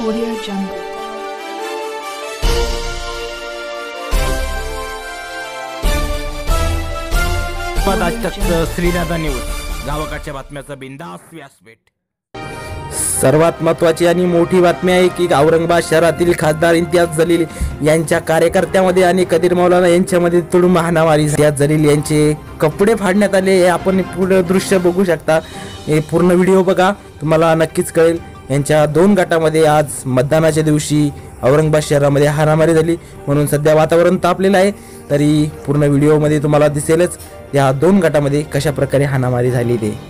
Audio Jungle. पद आज Srinath news गावाकडच्या बातम्याचा बिंदास व्यासपीठ सर्वात महत्वाची आणि मोठी बातमी आहे की औरंगाबाद शहरातील खासदार इम्तियाज जलील यांच्या कार्यकर्त्यामध्ये आणि कदीर मौलाना यांच्यामध्ये तुडुंब हाणामारी झाली. इम्तियाज जलील यांचे कपडे फाडण्यात आले हे आपण पुढे दृश्य बघू शकता हे पूर्ण व्हिडिओ बघा तुम्हाला नक्कीच कळेल यांच्या दोन गटामध्ये आज मतदानाच्या दिवशी औरंगाबाद शहरामध्ये हाणामारी झाली. म्हणून सध्या वातावरण तापलेलं आहे. तरी पूर्ण व्हिडिओमध्ये तुम्हाला दिसेलच या दोन गटामध्ये कशा प्रकारे हाणामारी झाली ते